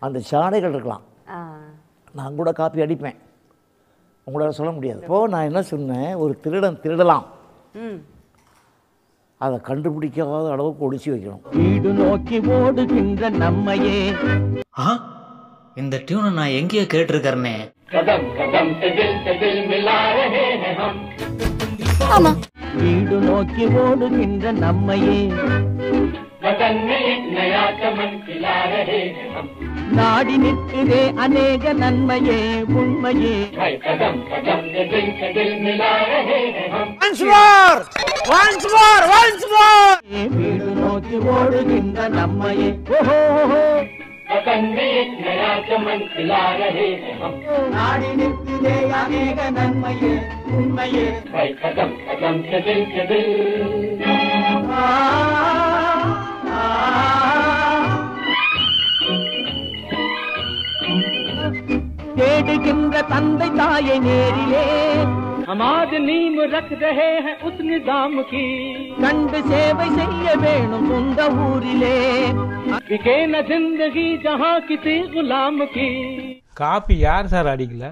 அந்த சாடைகள் இருக்கலாம். நான் கூட காப்பி அடிப்பேன். உங்களால் சொல்ல முடியாது. இப்போது நான் என்ன சொன்னேன்? ஒரு திருடன் திருடலாம். அதை கண்டுபிடிக்காத அளவுக்கு ஒழிச்சு வைக்கணும். வீடு நோக்கி ஓடுகின்ற நம்மையே. ஆ? இந்த டியூனை நான் எங்கேயோ கேட்டிருக்கறனே. வீடு நோக்கி ஓடுகின்ற நம்மையே. நாடி நிற்குதே அநேக நன்மையே உண்மையே Once more! Once more! Once more! வீடு நோக்கி ஓடுகின்ற நம்மையே ஓஹோ நாடி நிற்குதே அநேக நன்மையே உண்மையே ஆ, தேடுகின்ற தந்தை தாயை நேரிலே அமாது நீம் ரக் ரே ஹை உஸ் நிசாம் கி கண்டு சேவை செய்ய வேணும் சொந்த ஊரிலே விகே ந ஜிந்தகி ஜஹா கிசி குலாம் கி காப்பி யார் சார் அடிக்கல